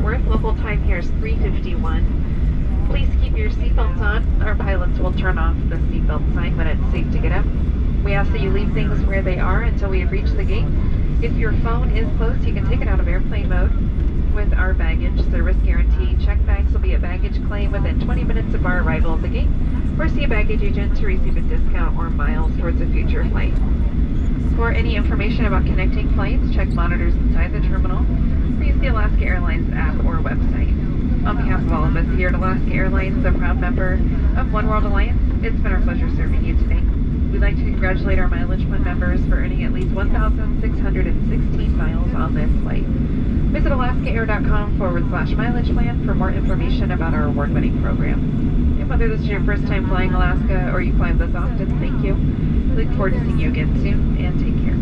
Fort Worth. Local time here is 3.51. Please keep your seatbelts on. Our pilots will turn off the seatbelt sign when it's safe to get up. We ask that you leave things where they are until we have reached the gate. If your phone is close, you can take it out of airplane mode with our baggage service guarantee. Check bags will be a baggage claim within 20 minutes of our arrival at the gate or see a baggage agent to receive a discount or miles towards a future flight. For any information about connecting flights, check monitors inside the terminal, or use the Alaska Airlines app or website. On behalf of all of us here at Alaska Airlines, a proud member of oneworld Alliance, it's been our pleasure serving you today. We'd like to congratulate our Mileage Plan members for earning at least 1,616 miles on this flight. Visit alaskaair.com forward slash mileage plan for more information about our award-winning program. And whether this is your first time flying Alaska or you fly with us often, thank you. We look forward to seeing you again soon, and take care.